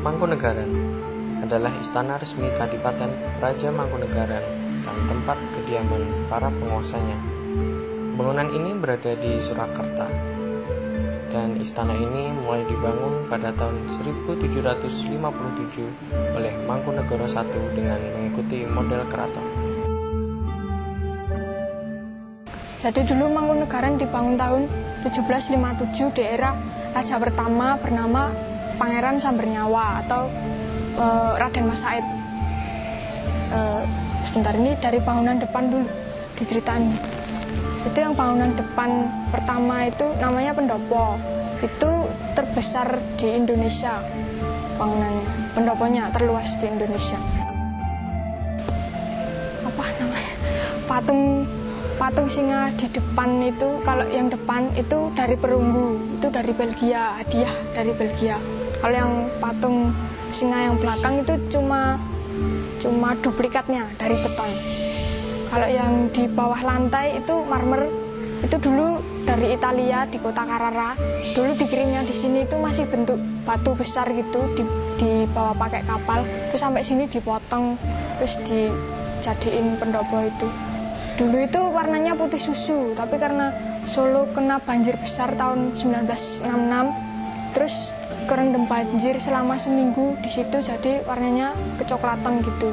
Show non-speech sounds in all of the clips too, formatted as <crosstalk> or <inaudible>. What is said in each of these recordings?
Mangkunegaran adalah istana resmi Kadipaten Raja Mangkunegaran dan tempat kediaman para penguasanya. Bangunan ini berada di Surakarta dan istana ini mulai dibangun pada tahun 1757 oleh Mangkunegara I dengan mengikuti model keraton. Jadi dulu Mangkunegaran dibangun tahun 1757 di era raja pertama bernama Pangeran Sambernyawa atau uh, Raden Mas Said. Uh, sebentar ini dari bangunan depan dulu diceritain. Itu yang bangunan depan pertama itu namanya pendopo. Itu terbesar di Indonesia bangunannya. Pendoponya terluas di Indonesia. Apa namanya? Patung patung singa di depan itu kalau yang depan itu dari perunggu itu dari Belgia hadiah dari Belgia. Kalau yang patung singa yang belakang itu cuma cuma duplikatnya dari beton. Kalau yang di bawah lantai itu marmer itu dulu dari Italia di kota Carrara. Dulu dikirimnya di sini itu masih bentuk batu besar gitu di, dibawa pakai kapal terus sampai sini dipotong terus dijadiin pendopo itu Dulu itu warnanya putih susu, tapi karena Solo kena banjir besar tahun 1966, terus kerendam banjir selama seminggu di situ jadi warnanya kecoklatan gitu.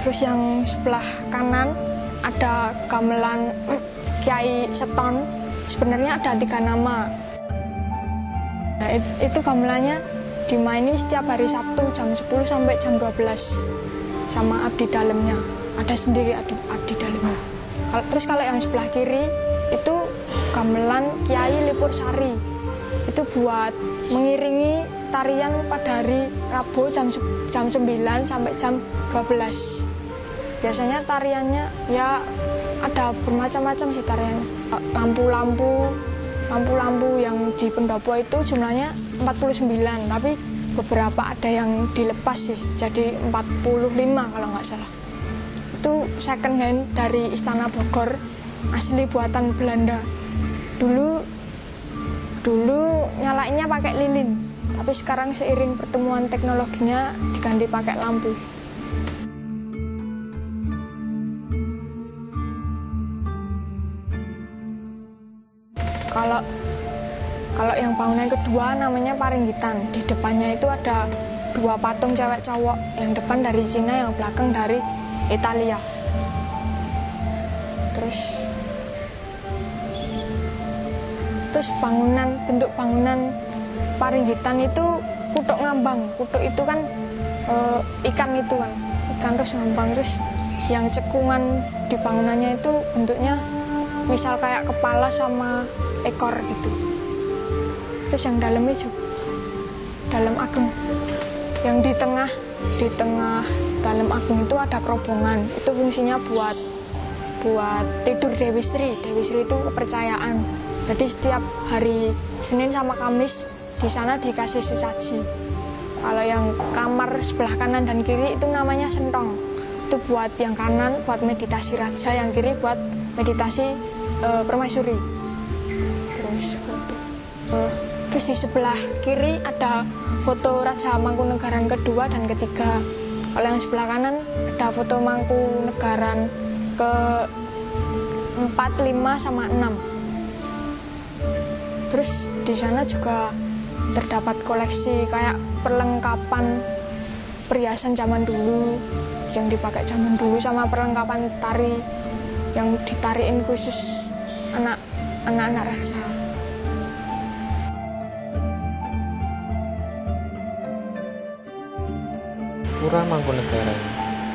Terus yang sebelah kanan ada gamelan <clears throat> Kiai Seton, sebenarnya ada tiga nama. Nah, itu gamelannya dimainin setiap hari Sabtu jam 10 sampai jam 12 sama abdi dalamnya. Ada sendiri abdi, abdi dalamnya. Kalau terus kalau yang sebelah kiri itu gamelan Kiai Lipur Sari. Itu buat mengiringi tarian pada hari Rabu jam jam 9 sampai jam 12 biasanya tariannya ya ada bermacam-macam sih tariannya. Lampu-lampu lampu-lampu yang di pendopo itu jumlahnya 49 tapi beberapa ada yang dilepas sih jadi 45 kalau nggak salah. Itu second hand dari Istana Bogor asli buatan Belanda. Dulu dulu nyalainnya pakai lilin tapi sekarang seiring pertemuan teknologinya diganti pakai lampu. Kalau kalau yang bangunan kedua namanya Paringgitan. Di depannya itu ada dua patung cewek cowok. Yang depan dari Cina yang belakang dari Italia. Terus terus bangunan bentuk bangunan Paringgitan itu kutuk ngambang. Kutuk itu kan e, ikan itu kan. Ikan terus ngambang. Terus yang cekungan di bangunannya itu bentuknya misal kayak kepala sama ekor gitu terus yang dalamnya juga. Dalam ageng. Yang di tengah di tengah dalam agung itu ada kerobongan. Itu fungsinya buat buat tidur Dewi Sri. Dewi Sri itu kepercayaan. Jadi setiap hari Senin sama Kamis di sana dikasih sesaji. Kalau yang kamar sebelah kanan dan kiri itu namanya sentong. Itu buat yang kanan buat meditasi raja yang kiri buat meditasi uh, permaisuri. Terus uh, terus di sebelah kiri ada foto Raja Mangkunegaran kedua dan ketiga. Kalau yang sebelah kanan ada foto Mangkunegaran ke 4, 5 sama 6. Terus di sana juga terdapat koleksi kayak perlengkapan perhiasan zaman dulu yang dipakai zaman dulu sama perlengkapan tari yang ditariin khusus anak anak-anak raja. Pura Mangkunegaran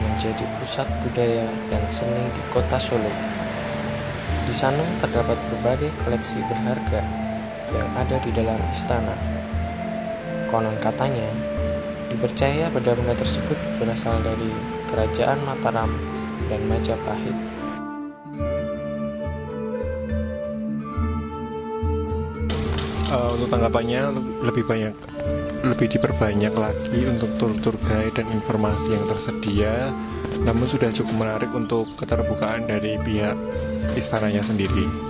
menjadi pusat budaya dan seni di kota Solo. Di sana terdapat berbagai koleksi berharga yang ada di dalam istana. Konon katanya, dipercaya benda-benda tersebut berasal dari kerajaan Mataram dan Majapahit. Uh, untuk tanggapannya lebih banyak lebih diperbanyak lagi untuk tur-tur guide dan informasi yang tersedia. Namun sudah cukup menarik untuk keterbukaan dari pihak istananya sendiri